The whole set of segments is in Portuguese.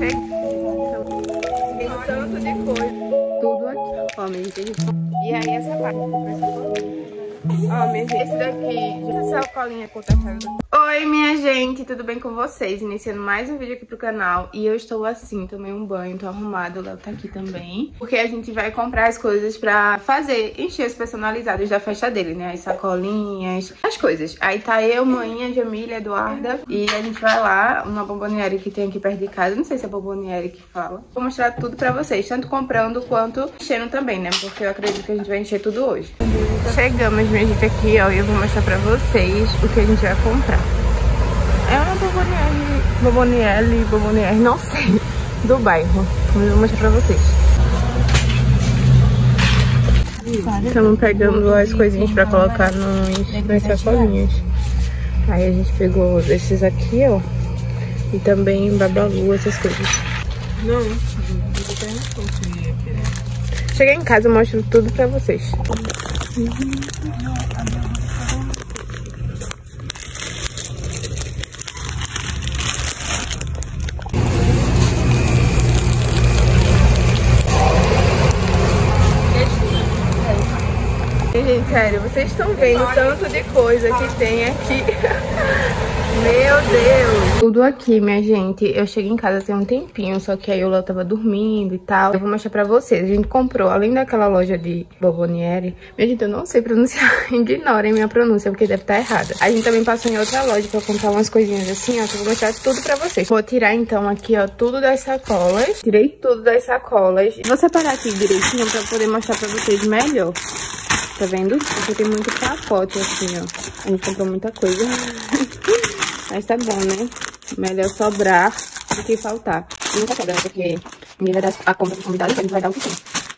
Tem tanto de coisa. Tudo aqui. Ó, minha gente. E aí essa parte. Ó, minha gente. Esse daqui. Essa colinha com Oi, minha gente, tudo bem com vocês? Iniciando mais um vídeo aqui pro canal E eu estou assim, tomei um banho, tô arrumada, o Léo tá aqui também Porque a gente vai comprar as coisas pra fazer encheios personalizados da festa dele, né? As sacolinhas, as coisas Aí tá eu, mãe, Jamília, Eduarda E a gente vai lá, uma bomboniere que tem aqui perto de casa Não sei se é bomboniere que fala Vou mostrar tudo pra vocês, tanto comprando quanto enchendo também, né? Porque eu acredito que a gente vai encher tudo hoje Chegamos, minha gente, aqui, ó E eu vou mostrar pra vocês o que a gente vai comprar é uma Boboniere, Boboniere, Boboniere, não sei, do bairro. Eu vou mostrar pra vocês. Estamos pegando as coisinhas pra colocar nos, nas sacolinhas. Aí a gente pegou esses aqui, ó. E também babalu, essas coisas. Não, Cheguei em casa e mostro tudo pra vocês. Gente, sério, vocês estão vendo tanto de coisa que tem aqui. Meu Deus! Tudo aqui, minha gente. Eu cheguei em casa tem um tempinho, só que aí o Léo tava dormindo e tal. Eu vou mostrar pra vocês. A gente comprou, além daquela loja de Bobonieri, minha gente, eu não sei pronunciar. Ignorem minha pronúncia, porque deve estar tá errada. A gente também passou em outra loja pra comprar umas coisinhas assim, ó, que eu vou mostrar tudo pra vocês. Vou tirar, então, aqui, ó, tudo das sacolas. Tirei tudo das sacolas. Vou separar aqui direitinho pra poder mostrar pra vocês melhor. Tá vendo? Aqui tem muito pacote assim, ó. A gente comprou muita coisa. Mas tá bom, né? Melhor sobrar do que faltar. E nunca sobra? Porque ninguém vai dar a compra dos convidados, a gente vai dar o que tem.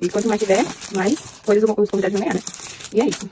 E quanto mais tiver, mais coisas os convidados vão ganhar, né? E é isso.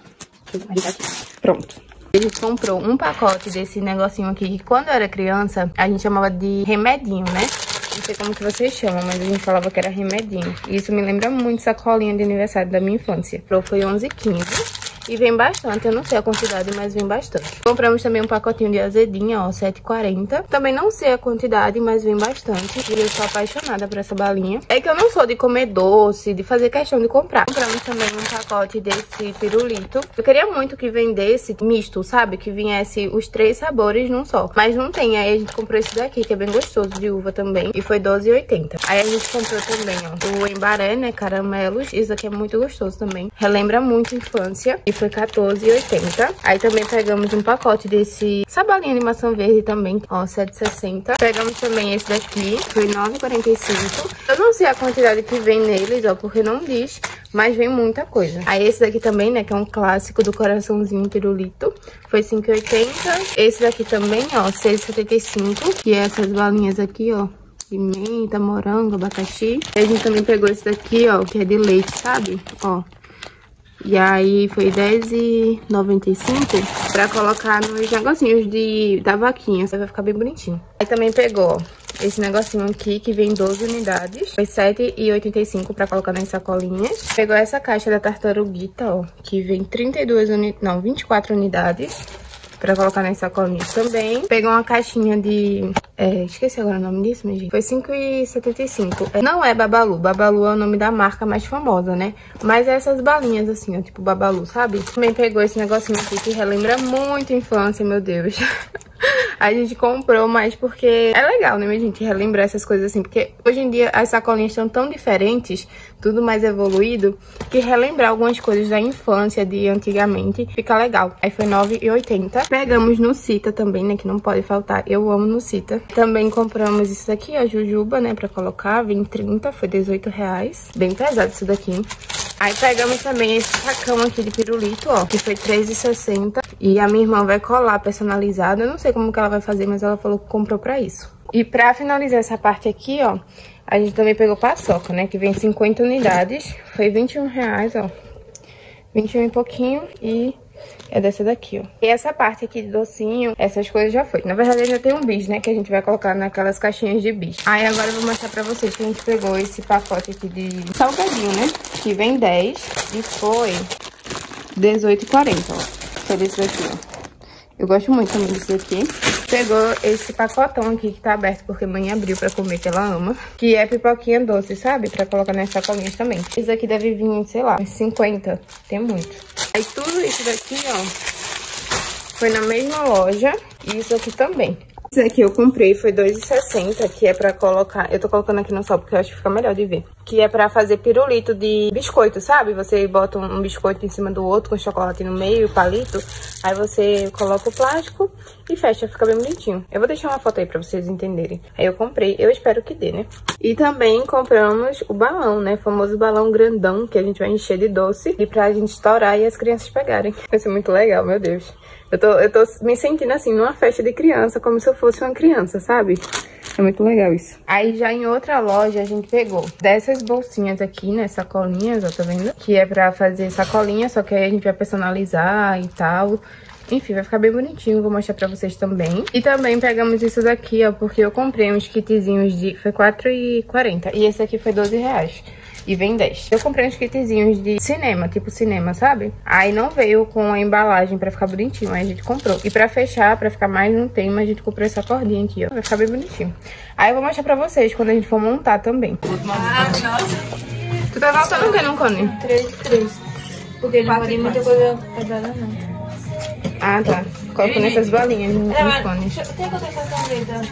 Deixa eu aqui. Pronto. A gente comprou um pacote desse negocinho aqui, que quando eu era criança, a gente chamava de remedinho, né? Não sei como que vocês chamam, mas a gente falava que era remedinho. E isso me lembra muito sacolinha de aniversário da minha infância. Foi 11,15. E vem bastante, eu não sei a quantidade, mas vem bastante. Compramos também um pacotinho de azedinha, ó, 7,40. Também não sei a quantidade, mas vem bastante. E eu sou apaixonada por essa balinha. É que eu não sou de comer doce, de fazer questão de comprar. Compramos também um pacote desse pirulito. Eu queria muito que vendesse misto, sabe? Que viesse os três sabores num só. Mas não tem, aí a gente comprou esse daqui, que é bem gostoso, de uva também. E foi 12,80. Aí a gente comprou também, ó, o embaré, né, caramelos. Isso aqui é muito gostoso também. Relembra muito infância. E foi R$14,80. Aí também pegamos um pacote desse sabolinha de maçã verde também, ó, 7,60. Pegamos também esse daqui, foi R$9,45. Eu não sei a quantidade que vem neles, ó, porque não diz, mas vem muita coisa. Aí esse daqui também, né, que é um clássico do coraçãozinho pirulito, foi R$5,80. Esse daqui também, ó, R$6,75. E essas balinhas aqui, ó, pimenta, morango, abacaxi. E a gente também pegou esse daqui, ó, que é de leite, sabe? Ó, e aí foi R$10,95 pra colocar nos negocinhos de, da vaquinha. Vai ficar bem bonitinho. Aí também pegou esse negocinho aqui, que vem 12 unidades. Foi R$7,85 pra colocar nas sacolinhas. Pegou essa caixa da tartaruguita, ó, que vem 32 unidades, não, 24 unidades pra colocar nas sacolinhas também. Pegou uma caixinha de... É, esqueci agora o nome disso, minha gente. Foi R$5,75. É, não é Babalu. Babalu é o nome da marca mais famosa, né? Mas é essas balinhas assim, ó, tipo Babalu, sabe? Também pegou esse negocinho aqui que relembra muito infância, meu Deus. a gente comprou mais porque é legal, né, minha gente? Relembrar essas coisas assim. Porque hoje em dia as sacolinhas estão tão diferentes, tudo mais evoluído, que relembrar algumas coisas da infância, de antigamente, fica legal. Aí foi R$9,80. Pegamos no Cita também, né, que não pode faltar. Eu amo no Cita. Também compramos isso daqui, a Jujuba, né, pra colocar. Vem 30, foi R$18,00. Bem pesado isso daqui. Aí pegamos também esse sacão aqui de pirulito, ó, que foi R$3,60. E a minha irmã vai colar personalizado. Eu não sei como que ela vai fazer, mas ela falou que comprou pra isso. E pra finalizar essa parte aqui, ó, a gente também pegou paçoca, né, que vem 50 unidades. Foi R$21,00, ó. 21 e pouquinho e é dessa daqui, ó. E essa parte aqui de docinho, essas coisas já foi. Na verdade, ainda tem um bis, né? Que a gente vai colocar naquelas caixinhas de bis. Aí agora eu vou mostrar pra vocês que a gente pegou esse pacote aqui de salgadinho, né? Que vem 10 e foi R$18,40, ó. Foi desse daqui, ó. Eu gosto muito também disso aqui. Pegou esse pacotão aqui que tá aberto porque mãe abriu pra comer, que ela ama. Que é pipoquinha doce, sabe? Pra colocar nas sacolinhas também. Esse aqui deve vir, sei lá, uns 50. Tem muito. Aí tudo isso daqui, ó, foi na mesma loja. E isso aqui também. Esse eu comprei, foi R$2,60, que é pra colocar... Eu tô colocando aqui no sol porque eu acho que fica melhor de ver. Que é pra fazer pirulito de biscoito, sabe? Você bota um biscoito em cima do outro com chocolate no meio, palito. Aí você coloca o plástico e fecha, fica bem bonitinho. Eu vou deixar uma foto aí pra vocês entenderem. Aí eu comprei, eu espero que dê, né? E também compramos o balão, né? O famoso balão grandão que a gente vai encher de doce. E pra gente estourar e as crianças pegarem. Vai ser muito legal, meu Deus. Eu tô, eu tô me sentindo assim, numa festa de criança, como se eu fosse uma criança, sabe? É muito legal isso. Aí já em outra loja a gente pegou dessas bolsinhas aqui, né, sacolinhas, ó, tá vendo? Que é pra fazer sacolinha, só que aí a gente vai personalizar e tal. Enfim, vai ficar bem bonitinho, vou mostrar pra vocês também. E também pegamos isso daqui, ó, porque eu comprei uns kitzinhos de... Foi R$4,40 e esse aqui foi R$12,00 e vem 10. Eu comprei uns kitzinhos de cinema, tipo cinema, sabe? Aí não veio com a embalagem pra ficar bonitinho, aí a gente comprou. E pra fechar, pra ficar mais no tema, a gente comprou essa cordinha aqui, ó. Vai ficar bem bonitinho. Aí eu vou mostrar pra vocês quando a gente for montar também. Ah, nossa. Tu tá voltando o que não, Cone? 3, 3. Porque não vai muita coisa pesada, não. Ah, tá. Coloco nessas bolinhas nos é, cones. Tem que eu ter caneta.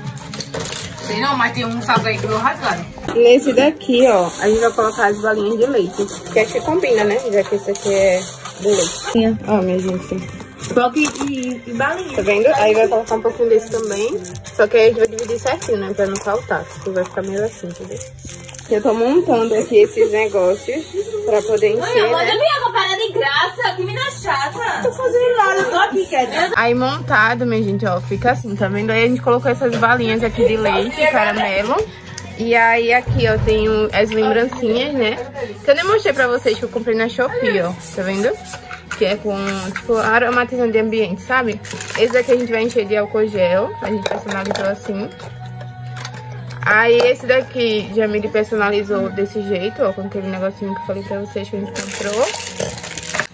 Sei não, mas tem um salgado aí que eu rasgado. Nesse daqui, ó, a gente vai colocar as balinhas de leite. Que acho que combina, né? Já que esse aqui é de leite. Ó, minha gente. Pouco e, e balinha. Tá vendo? Aí vai colocar um pouquinho desse também. Só que aí a gente vai dividir certinho, né? Pra não faltar. Porque vai ficar meio assim, entendeu? Eu tô montando aqui esses negócios pra poder encher, Mãe, manda né? minha comparada de graça, que menina chata. Tô fazendo nada, eu tô aqui, querida. Aí montado, minha gente, ó, fica assim, tá vendo? Aí a gente colocou essas balinhas aqui de leite, caramelo. E aí aqui, ó, tem as lembrancinhas, né? Que eu nem mostrei pra vocês que eu comprei na Shopee, ó. Tá vendo? Que é com, tipo, aromatizante de ambiente, sabe? Esse aqui a gente vai encher de álcool gel. A gente personalizou assim. Aí esse daqui, Jamile personalizou desse jeito, ó, com aquele negocinho que eu falei pra vocês que a gente comprou.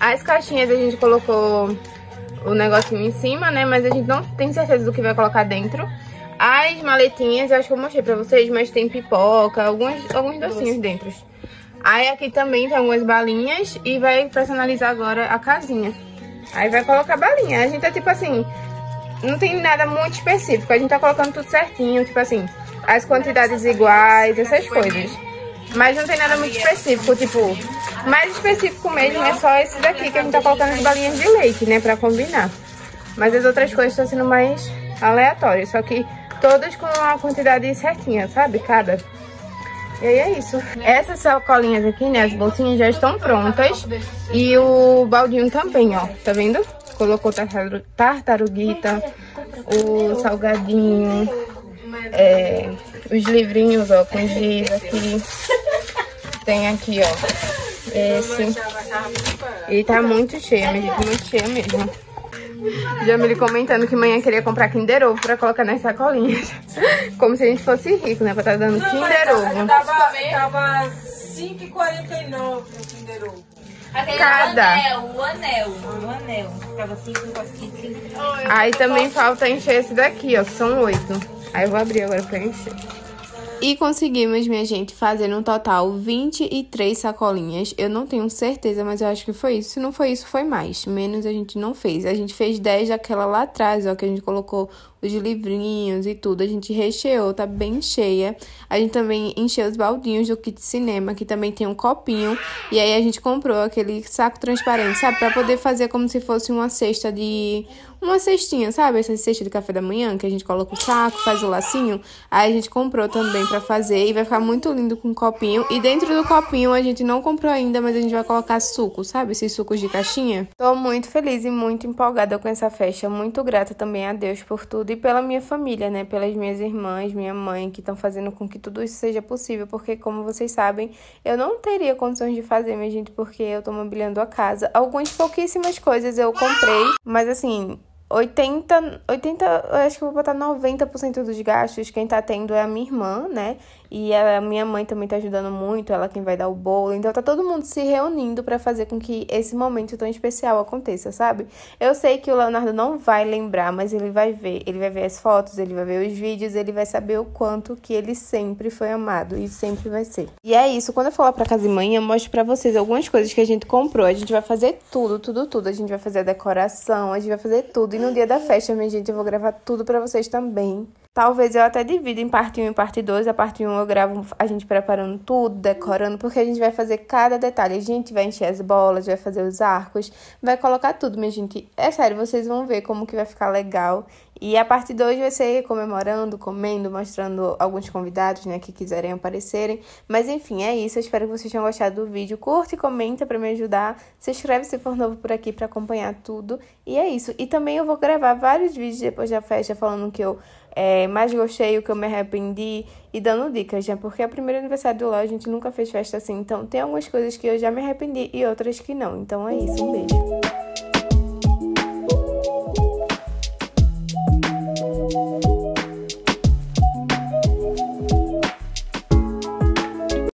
As caixinhas a gente colocou o negocinho em cima, né, mas a gente não tem certeza do que vai colocar dentro. As maletinhas, eu acho que eu mostrei pra vocês, mas tem pipoca, alguns, alguns docinhos dentro. Aí aqui também tem algumas balinhas e vai personalizar agora a casinha. Aí vai colocar balinha. A gente é tipo assim, não tem nada muito específico, a gente tá colocando tudo certinho, tipo assim as quantidades iguais, essas coisas. Mas não tem nada muito específico, tipo, mais específico mesmo é só esse daqui que a gente tá colocando as balinhas de leite, né, pra combinar. Mas as outras coisas estão sendo mais aleatórias, só que todas com uma quantidade certinha, sabe, cada. E aí é isso. Essas sacolinhas aqui, né, as bolsinhas já estão prontas e o baldinho também, ó, tá vendo? Colocou tartaruguita, o salgadinho, é, os livrinhos, ó, com giz aqui. Tem aqui, ó, esse. Ele tá muito cheio, gente, muito cheio mesmo. Jamile comentando que manhã queria comprar Kinder Ovo pra colocar nas sacolinhas. Como se a gente fosse rico, né? Pra estar tá dando Não, Kinder Ovo. Tava, tava 5,49 no Kinder Ovo. Aquele Cada. anel, o anel, o anel. Tava 5,49. Aí também falta encher esse daqui, ó, que são oito. Aí eu vou abrir agora pra encher. E conseguimos, minha gente, fazer no total 23 sacolinhas. Eu não tenho certeza, mas eu acho que foi isso. Se não foi isso, foi mais. Menos a gente não fez. A gente fez 10 daquela lá atrás, ó, que a gente colocou os livrinhos e tudo. A gente recheou, tá bem cheia. A gente também encheu os baldinhos do kit cinema, que também tem um copinho. E aí a gente comprou aquele saco transparente, sabe? Pra poder fazer como se fosse uma cesta de... Uma cestinha, sabe? Essa cesta de café da manhã, que a gente coloca o saco, faz o lacinho. Aí a gente comprou também pra fazer e vai ficar muito lindo com um copinho. E dentro do copinho a gente não comprou ainda, mas a gente vai colocar suco, sabe? Esses sucos de caixinha. Tô muito feliz e muito empolgada com essa festa. Muito grata também a Deus por tudo e pela minha família, né? Pelas minhas irmãs, minha mãe, que estão fazendo com que tudo isso seja possível, porque como vocês sabem, eu não teria condições de fazer, minha gente, porque eu tô mobiliando a casa. Algumas pouquíssimas coisas eu comprei, mas assim, 80, 80, eu acho que vou botar 90% dos gastos, quem tá tendo é a minha irmã, né? E a minha mãe também tá ajudando muito, ela quem vai dar o bolo. Então tá todo mundo se reunindo para fazer com que esse momento tão especial aconteça, sabe? Eu sei que o Leonardo não vai lembrar, mas ele vai ver. Ele vai ver as fotos, ele vai ver os vídeos, ele vai saber o quanto que ele sempre foi amado e sempre vai ser. E é isso, quando eu falar pra casa e mãe, eu mostro pra vocês algumas coisas que a gente comprou. A gente vai fazer tudo, tudo, tudo. A gente vai fazer a decoração, a gente vai fazer tudo. No dia da festa, minha gente, eu vou gravar tudo pra vocês também. Talvez eu até divida em parte 1 e parte 2. A parte 1 eu gravo a gente preparando tudo, decorando, porque a gente vai fazer cada detalhe. A gente vai encher as bolas, vai fazer os arcos, vai colocar tudo, minha gente. É sério, vocês vão ver como que vai ficar legal. E a parte 2 vai ser comemorando, comendo, mostrando alguns convidados, né, que quiserem aparecerem. Mas enfim, é isso. Eu espero que vocês tenham gostado do vídeo. Curte e comenta para me ajudar. Se inscreve se for novo por aqui para acompanhar tudo. E é isso. E também eu vou gravar vários vídeos depois da festa falando que eu é, mais gostei, o que eu me arrependi e dando dicas, né? Porque é o primeiro aniversário do LOL, a gente nunca fez festa assim. Então tem algumas coisas que eu já me arrependi e outras que não. Então é isso. Um beijo.